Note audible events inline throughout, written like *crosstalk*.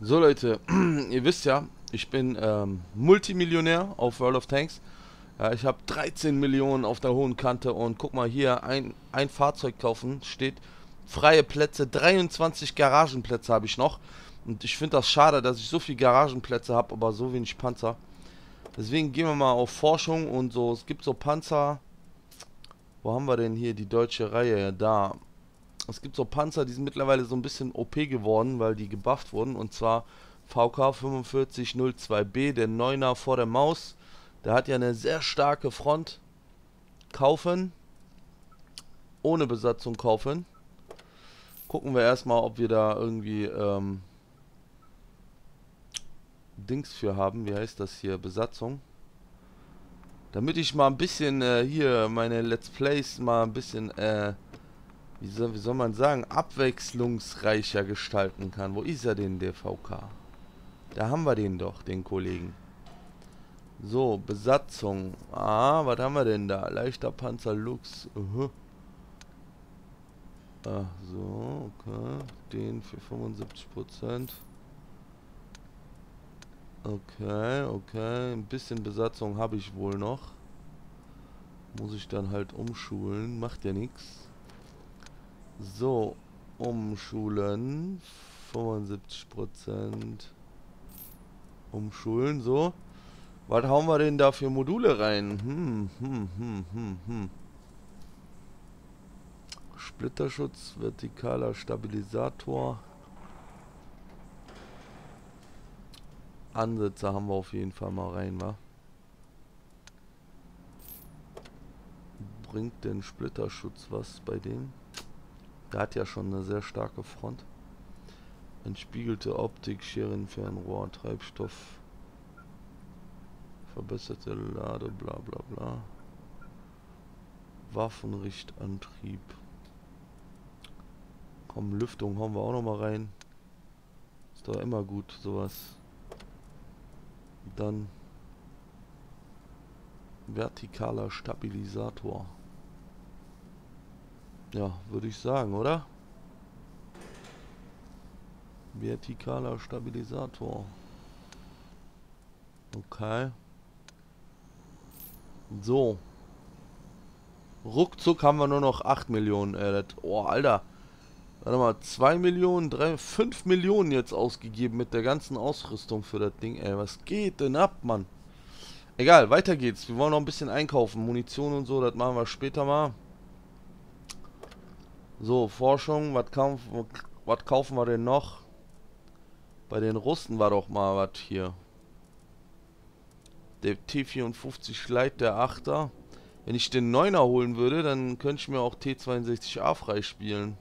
So Leute, *clears throat* ihr wisst ja, ich bin ähm, Multimillionär auf World of Tanks. Ja, ich habe 13 Millionen auf der hohen Kante und guck mal hier, ein, ein Fahrzeug kaufen steht freie Plätze, 23 Garagenplätze habe ich noch. Und ich finde das schade, dass ich so viele Garagenplätze habe, aber so wenig Panzer. Deswegen gehen wir mal auf Forschung und so. Es gibt so Panzer. Wo haben wir denn hier die deutsche Reihe? Da. Es gibt so Panzer, die sind mittlerweile so ein bisschen OP geworden, weil die gebufft wurden. Und zwar VK 4502B, der 9er vor der Maus. Der hat ja eine sehr starke Front. Kaufen. Ohne Besatzung kaufen. Gucken wir erstmal, ob wir da irgendwie ähm, Dings für haben. Wie heißt das hier? Besatzung. Damit ich mal ein bisschen äh, hier meine Let's Plays mal ein bisschen äh, wie soll, wie soll man sagen, abwechslungsreicher gestalten kann. Wo ist er denn, der VK? Da haben wir den doch, den Kollegen. So, Besatzung. Ah, was haben wir denn da? Leichter Panzer Lux. Uh -huh. Ach so, okay. Den für 75%. Okay, okay. Ein bisschen Besatzung habe ich wohl noch. Muss ich dann halt umschulen. Macht ja nichts. So, umschulen. 75%. Umschulen, so. Was hauen wir denn da für Module rein? Hm, hm, hm, hm, hm. Splitterschutz, vertikaler Stabilisator. Ansätze haben wir auf jeden Fall mal rein, wa? Bringt denn Splitterschutz was bei dem? Der hat ja schon eine sehr starke Front. Entspiegelte Optik, Scherenfernrohr, Treibstoff, verbesserte Lade, bla bla bla. Waffenrichtantrieb. Komm, Lüftung hauen wir auch noch mal rein. Ist doch immer gut, sowas. Dann vertikaler Stabilisator. Ja, würde ich sagen, oder? Vertikaler Stabilisator. Okay. So. Ruckzuck haben wir nur noch 8 Millionen. Äh, oh, Alter. Warte mal, 2 Millionen, 3, 5 Millionen jetzt ausgegeben mit der ganzen Ausrüstung für das Ding. Ey, was geht denn ab, Mann? Egal, weiter geht's. Wir wollen noch ein bisschen einkaufen. Munition und so, das machen wir später mal. So, Forschung, was kaufen, wir denn noch? Bei den Russen war doch mal was hier. Der T54 Light, der 8er. Wenn ich den 9er holen würde, dann könnte ich mir auch T62A freispielen.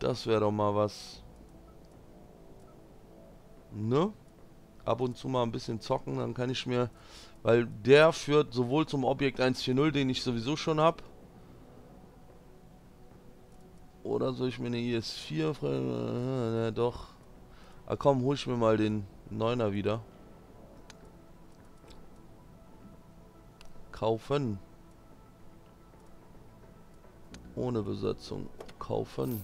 Das wäre doch mal was. Ne? Ab und zu mal ein bisschen zocken, dann kann ich mir... Weil der führt sowohl zum Objekt 140, den ich sowieso schon habe, oder soll ich mir eine IS-4 frei... Äh, doch. Ah komm, hol ich mir mal den 9er wieder. Kaufen. Ohne Besatzung. Kaufen.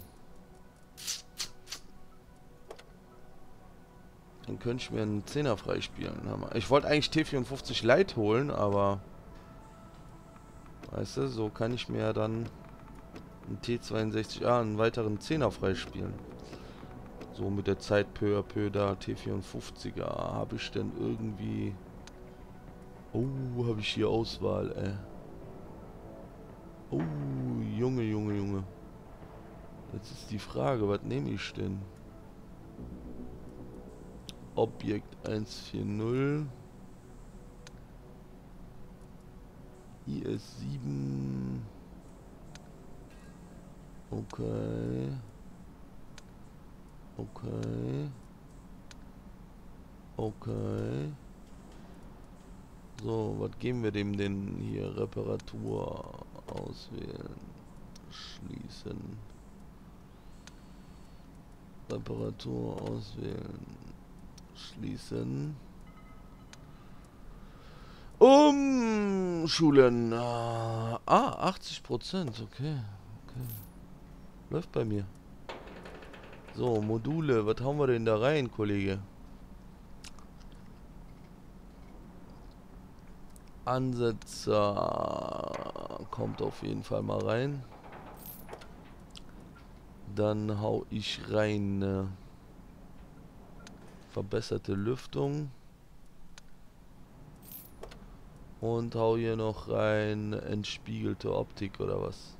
Dann könnte ich mir einen 10er freispielen. Ich wollte eigentlich T54 Light holen, aber... Weißt du, so kann ich mir dann ein T62A einen weiteren 10er freispielen. So mit der Zeit peu à peu da T54er. Habe ich denn irgendwie... Oh, habe ich hier Auswahl, ey. Oh, Junge, Junge, Junge. Jetzt ist die Frage, was nehme ich denn? Objekt 140. IS-7... Okay. Okay. Okay. So, was geben wir dem denn hier? Reparatur auswählen. Schließen. Reparatur auswählen. Schließen. Umschulen. Ah, 80 Prozent. Okay. Okay. Läuft bei mir. So, Module, was haben wir denn da rein, Kollege? Ansetzer kommt auf jeden Fall mal rein. Dann hau ich rein äh, verbesserte Lüftung. Und hau hier noch rein entspiegelte Optik oder was.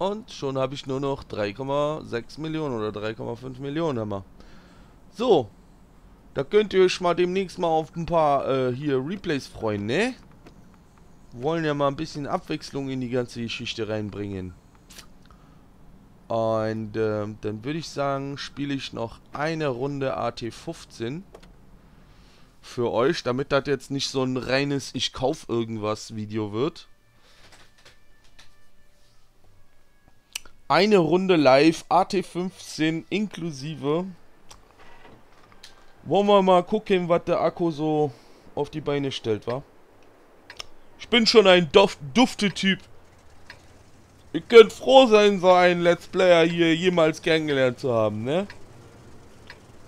Und schon habe ich nur noch 3,6 Millionen oder 3,5 Millionen haben So, da könnt ihr euch mal demnächst mal auf ein paar äh, hier Replays freuen, ne? Wollen ja mal ein bisschen Abwechslung in die ganze Geschichte reinbringen. Und äh, dann würde ich sagen, spiele ich noch eine Runde AT15 für euch, damit das jetzt nicht so ein reines Ich kauf irgendwas Video wird. Eine Runde live, AT15 inklusive. Wollen wir mal gucken, was der Akku so auf die Beine stellt, wa? Ich bin schon ein Dufte-Typ. Ihr könnt froh sein, so einen Let's Player hier jemals kennengelernt zu haben, ne?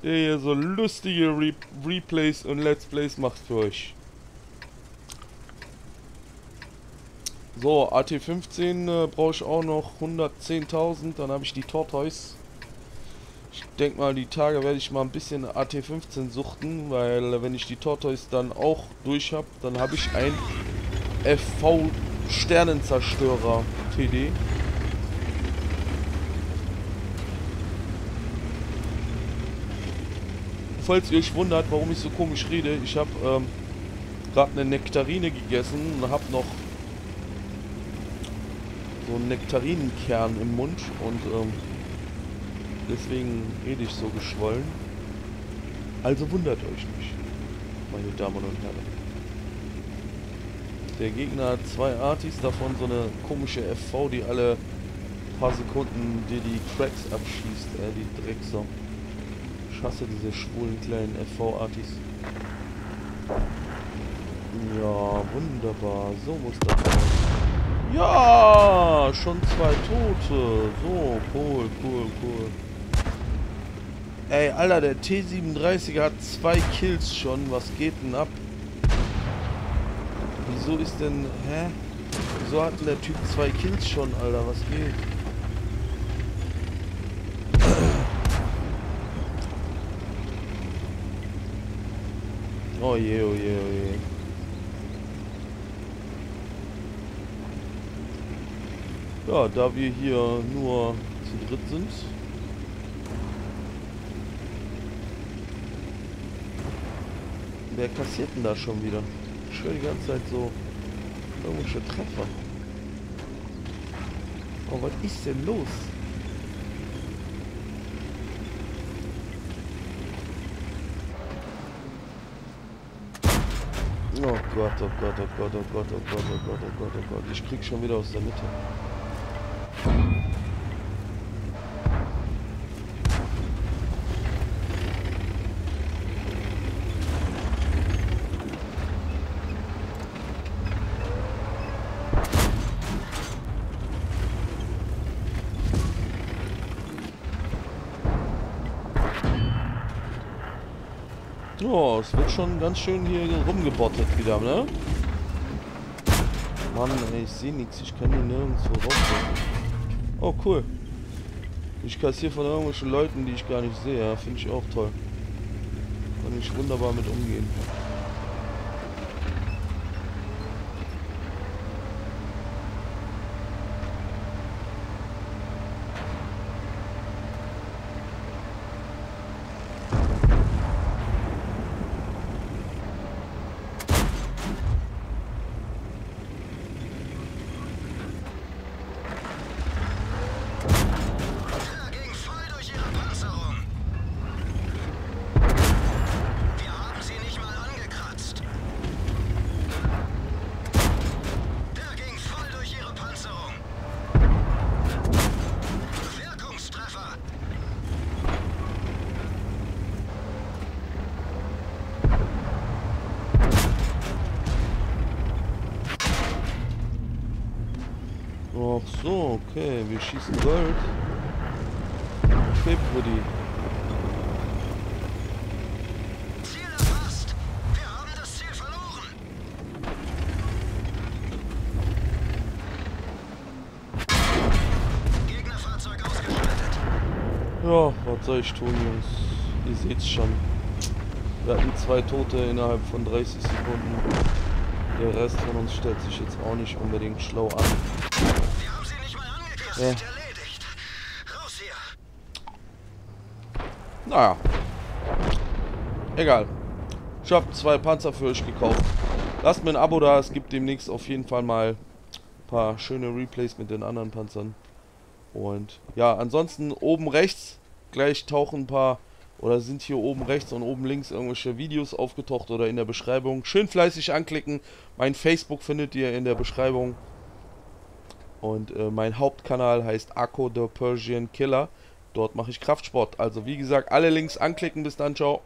Der hier so lustige Re Replays und Let's Plays macht für euch. So, AT15 äh, brauche ich auch noch 110.000, dann habe ich die Tortoise. Ich denke mal, die Tage werde ich mal ein bisschen AT15 suchten, weil äh, wenn ich die Tortoise dann auch durch habe, dann habe ich ein FV Sternenzerstörer TD. Falls ihr euch wundert, warum ich so komisch rede, ich habe ähm, gerade eine Nektarine gegessen und habe noch so einen Nektarinenkern im Mund und ähm, deswegen rede ich so geschwollen. Also wundert euch nicht, meine Damen und Herren. Der Gegner hat zwei Artis, davon so eine komische FV, die alle paar Sekunden dir die Cracks abschießt, äh, die Drecksau. Ich hasse diese schwulen kleinen FV-Artis. Ja, wunderbar. So muss das sein. Ja, schon zwei Tote. So, cool, cool, cool. Ey, Alter, der T37 hat zwei Kills schon. Was geht denn ab? Wieso ist denn... Hä? Wieso hat denn der Typ zwei Kills schon, Alter? Was geht? Oh je, oh je, oh je. Ja, da wir hier nur zu dritt sind. Wer kassiert denn da schon wieder? Höre die ganze Zeit so irgendwelche Treffer. Oh, was ist denn los? Oh Gott, oh Gott, oh Gott, oh Gott, oh Gott, oh Gott, oh Gott, oh Gott. Ich krieg schon wieder aus der Mitte. Oh, es wird schon ganz schön hier rumgebottet wieder, ne? Mann, ey, ich sehe nichts. Ich kann hier nirgendwo rausgehen. Oh, cool. Ich kassiere von irgendwelchen Leuten, die ich gar nicht sehe. Ja, Finde ich auch toll. Kann ich wunderbar mit umgehen. Okay. Wir schießen Gold. Gegnerfahrzeug ausgeschaltet. Ja, was soll ich tun, Jungs? Ihr seht's schon. Wir hatten zwei Tote innerhalb von 30 Sekunden. Der Rest von uns stellt sich jetzt auch nicht unbedingt schlau an. Wir haben sie nicht angegriffen. Ja. Erledigt. Raus hier. Naja. Egal. Ich habe zwei Panzer für euch gekauft. Lasst mir ein Abo da. Es gibt demnächst auf jeden Fall mal ein paar schöne Replays mit den anderen Panzern. Und ja, ansonsten oben rechts gleich tauchen ein paar oder sind hier oben rechts und oben links irgendwelche Videos aufgetaucht oder in der Beschreibung. Schön fleißig anklicken. Mein Facebook findet ihr in der Beschreibung. Und äh, mein Hauptkanal heißt Akko the Persian Killer. Dort mache ich Kraftsport. Also wie gesagt, alle Links anklicken. Bis dann, ciao.